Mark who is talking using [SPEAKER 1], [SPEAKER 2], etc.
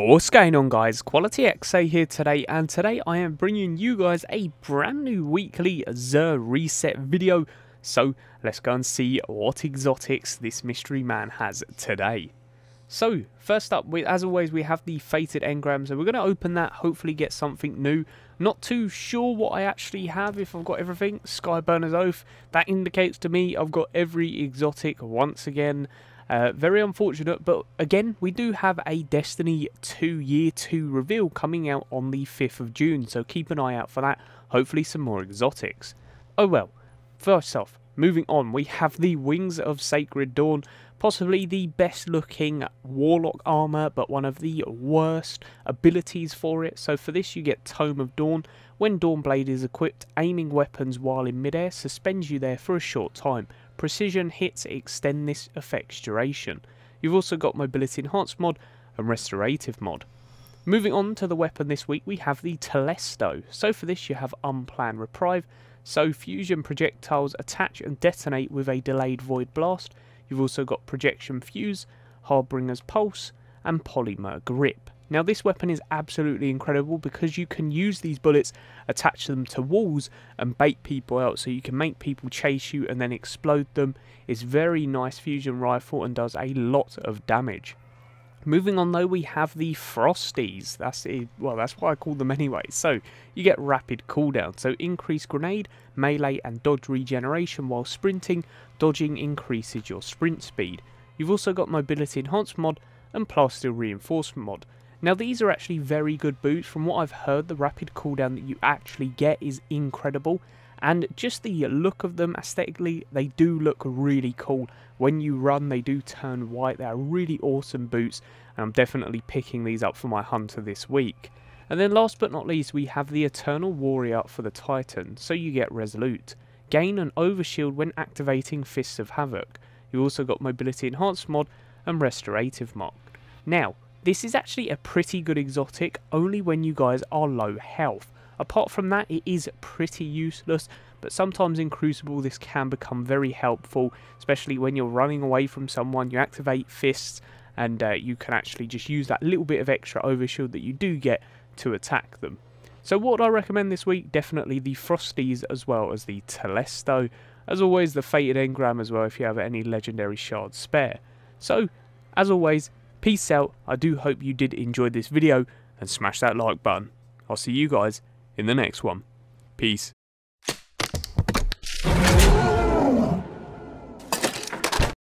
[SPEAKER 1] What's going on guys, Quality XA here today and today I am bringing you guys a brand new weekly Xur reset video so let's go and see what exotics this mystery man has today. So first up, as always we have the Fated Engram so we're going to open that, hopefully get something new. Not too sure what I actually have if I've got everything, Skyburner's Oath, that indicates to me I've got every exotic once again. Uh, very unfortunate, but again, we do have a Destiny 2 Year 2 reveal coming out on the 5th of June, so keep an eye out for that. Hopefully some more exotics. Oh well, first off, moving on, we have the Wings of Sacred Dawn, possibly the best looking Warlock armor, but one of the worst abilities for it. So for this you get Tome of Dawn. When Dawnblade is equipped, aiming weapons while in midair suspends you there for a short time, Precision hits extend this effect's duration. You've also got Mobility Enhanced mod and Restorative mod. Moving on to the weapon this week, we have the Telesto. So for this you have Unplanned Reprieve, so fusion projectiles attach and detonate with a delayed Void Blast. You've also got Projection Fuse, Harbinger's Pulse, and Polymer Grip. Now this weapon is absolutely incredible because you can use these bullets, attach them to walls and bait people out so you can make people chase you and then explode them. It's very nice fusion rifle and does a lot of damage. Moving on though, we have the Frosties. That's it. Well, that's what I call them anyway. So you get rapid cooldown. So increased grenade, melee, and dodge regeneration while sprinting. Dodging increases your sprint speed. You've also got mobility enhanced mod and plasteel reinforcement mod. Now these are actually very good boots. From what I've heard, the rapid cooldown that you actually get is incredible. And just the look of them aesthetically, they do look really cool. When you run, they do turn white. They are really awesome boots. And I'm definitely picking these up for my hunter this week. And then last but not least, we have the Eternal Warrior for the Titan. So you get Resolute. Gain an overshield when activating Fists of Havoc. You also got Mobility Enhanced mod and Restorative mod. Now, this is actually a pretty good exotic only when you guys are low health. Apart from that, it is pretty useless, but sometimes in Crucible this can become very helpful, especially when you're running away from someone, you activate fists, and uh, you can actually just use that little bit of extra overshield that you do get to attack them. So what I recommend this week? Definitely the Frosties as well as the Telesto. As always, the Fated Engram as well if you have any legendary shards spare. So, as always, Peace out. I do hope you did enjoy this video and smash that like button. I'll see you guys in the next one. Peace.